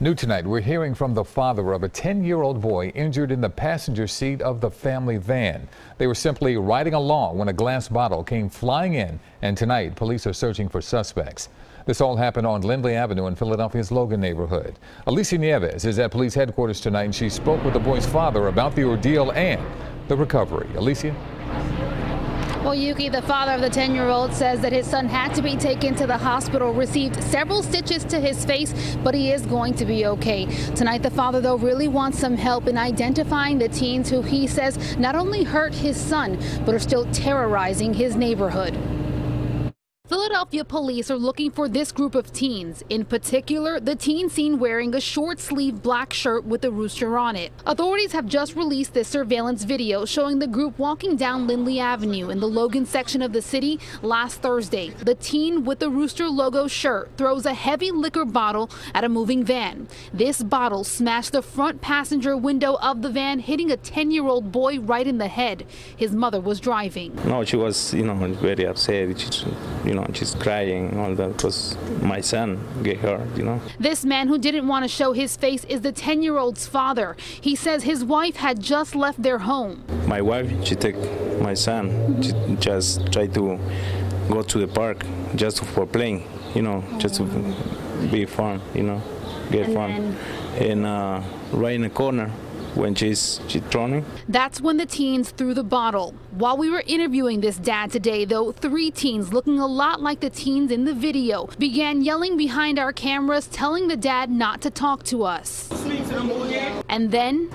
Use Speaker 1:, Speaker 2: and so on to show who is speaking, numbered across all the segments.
Speaker 1: New tonight, we're hearing from the father of a 10-year-old boy injured in the passenger seat of the family van. They were simply riding along when a glass bottle came flying in, and tonight police are searching for suspects. This all happened on Lindley Avenue in Philadelphia's Logan neighborhood. Alicia Nieves is at police headquarters tonight, and she spoke with the boy's father about the ordeal and the recovery. Alicia?
Speaker 2: Well, Yuki, the father of the 10 year old, says that his son had to be taken to the hospital, received several stitches to his face, but he is going to be okay. Tonight, the father, though, really wants some help in identifying the teens who he says not only hurt his son, but are still terrorizing his neighborhood. Philadelphia police are looking for this group of teens. In particular, the teen seen wearing a short sleeve black shirt with a rooster on it. Authorities have just released this surveillance video showing the group walking down Lindley Avenue in the Logan section of the city last Thursday. The teen with the rooster logo shirt throws a heavy liquor bottle at a moving van. This bottle smashed the front passenger window of the van, hitting a 10 year old boy right in the head. His mother was driving.
Speaker 3: No, she was, you know, very upset. She, you know, know, she's crying, all that, because my son get hurt, you know.
Speaker 2: This man who didn't want to show his face is the 10-year-old's father. He says his wife had just left their home.
Speaker 3: My wife, she took my son, she just tried to go to the park just for playing, you know, just to be fun, you know, get and fun. Then... And uh, right in the corner, when she's, she's drowning.
Speaker 2: That's when the teens threw the bottle. While we were interviewing this dad today, though, three teens looking a lot like the teens in the video began yelling behind our cameras, telling the dad not to talk to us. And then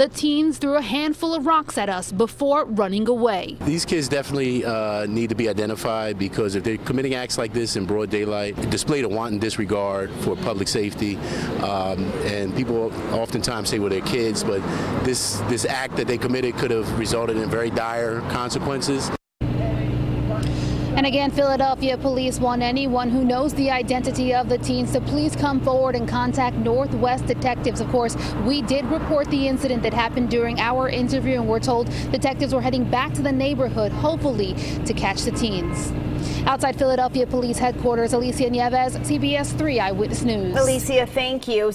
Speaker 2: the teens threw a handful of rocks at us before running away.
Speaker 4: These kids definitely uh, need to be identified because if they're committing acts like this in broad daylight, displayed a wanton disregard for public safety. Um, and people oftentimes say, well, they're kids, but this, this act that they committed could have resulted in very dire consequences.
Speaker 2: And again, Philadelphia police want anyone who knows the identity of the teens to please come forward and contact Northwest detectives. Of course, we did report the incident that happened during our interview, and we're told detectives were heading back to the neighborhood, hopefully to catch the teens. Outside Philadelphia Police Headquarters, Alicia Nieves, CBS 3 Eyewitness News.
Speaker 5: Alicia, thank you.